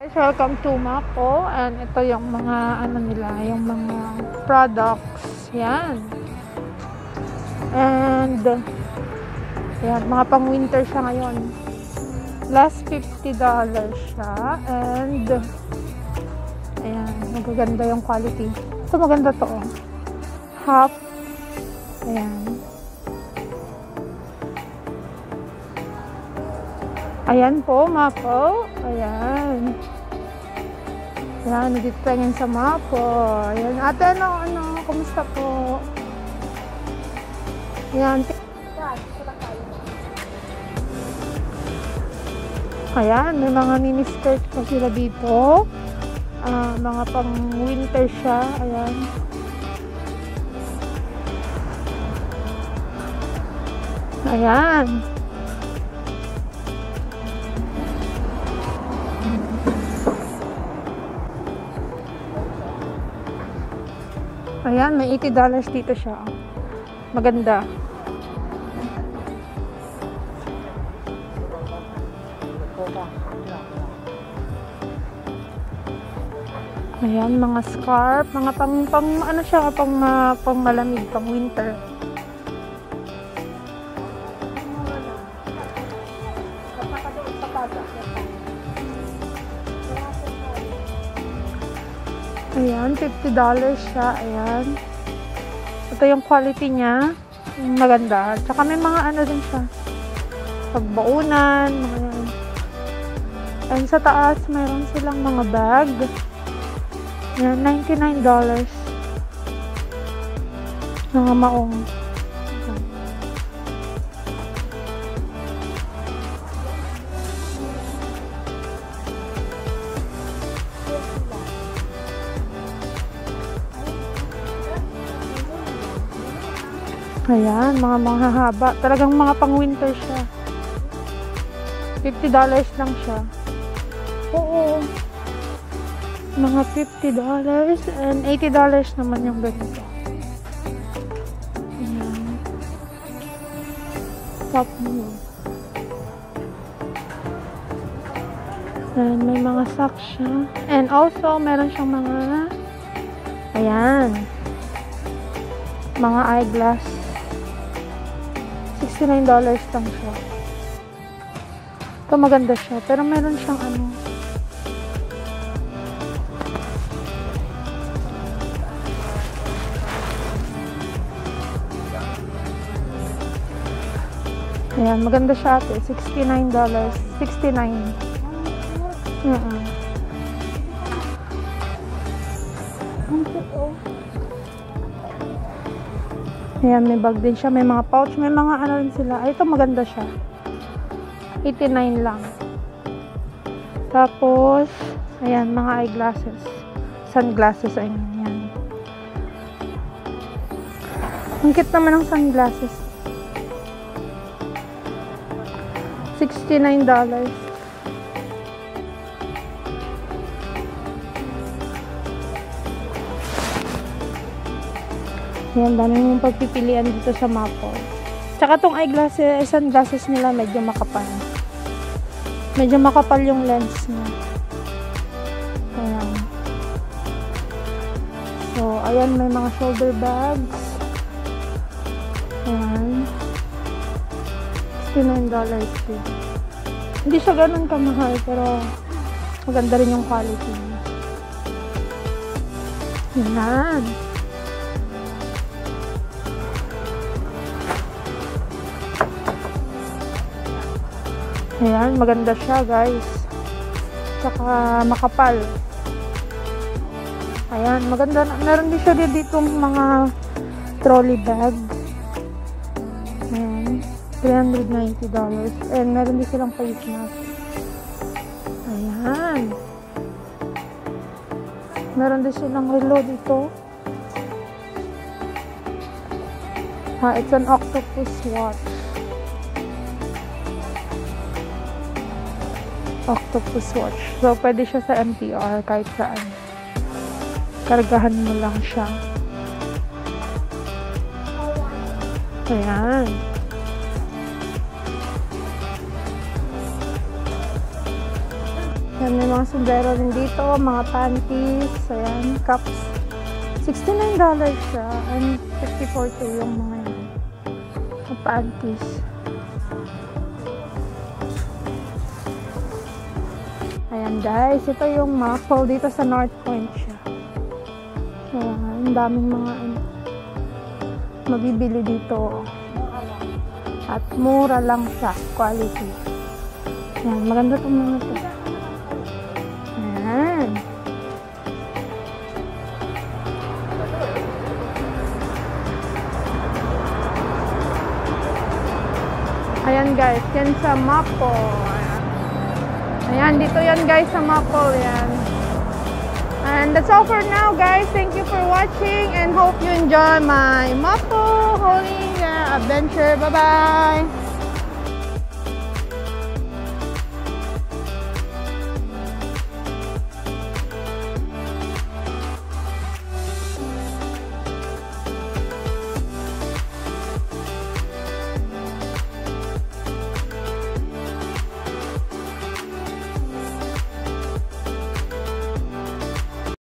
Guys, welcome to Mako and ito yung mga ano nila, yung mga products. Yan. And yan, mga pang winter siya ngayon. Last $50 siya and ayan, magaganda yung quality. Ito maganda to. oh. Half. Ayan. Ayan po, Mapo. Ayan. Tayo ngayon sa Mapo. Ayan. Ate, ano, ano, kumusta po? Ayan. Ayan, may mga mini skirt pa sila dito. Ah, mga pang winter siya. Ayan. Ayan. Ayan, may $80 dito siya. Maganda. Ayan, mga scarf, mga pang, pang ano siya, pang, uh, pang malamig, pang winter. Ayan, $50 siya. Ayan. Ito yung quality niya. Maganda. Tsaka may mga ano din siya. Pagbaunan. Mga yan. And sa taas, mayroon silang mga bag. Ayan, $99. Mga maong. Ayan, mga mga haba. Talagang mga pang winter siya. $50 lang siya. Oo. Mga $50 and $80 naman yung ganito. Ayan. Top mo. And may mga socks siya. And also, meron siyang mga ayan. Mga eyeglass. $69 lang siya. Ito maganda siya. Pero meron siyang ano. Ayan, maganda siya ate. $69. 69 Mm-mm. Ayan, may bag din siya. May mga pouch. May mga ano rin sila. Ay, ito maganda siya. 89 lang. Tapos, ayan, mga eyeglasses. Sunglasses, ayun, yan. Ang cute naman ng sunglasses. $69. Yan, dami mong pagpipilian dito sa Mapo. Tsaka tong eyeglasses, sunglasses nila medyo makapal. Medyo makapal yung lens niya. Ayan. So, ayan, may mga shoulder bags. Ayan. $69 din. Hindi siya ganun kamahal, pero maganda rin yung quality niya. Ayan. Ayan, maganda siya guys. Tsaka makapal. Ayan, maganda. Meron din siya dito mga trolley bag. Ayan, $390. And meron din silang face mask. Ayan. Meron din silang relo dito. Ha, it's an octopus watch. Octopus watch. So, pwede siya sa MTR kahit saan. Kargahan mo lang siya. Ayan. Yan, may mga sombrero rin dito, mga panties, ayan, cups. $69 siya, and 54 to yung mga. Mga panties. Ayan guys, ito yung maple dito sa North Point siya. Ayan, ang daming mga ano, mabibili dito. At mura lang siya, quality. Ayan, maganda itong mga to. Ayan. Ayan guys, yan sa Mapo. Ayan. Dito yan guys sa Mapo. Ayan. And that's all for now guys. Thank you for watching and hope you enjoy my Mapo hauling uh, adventure. Bye-bye!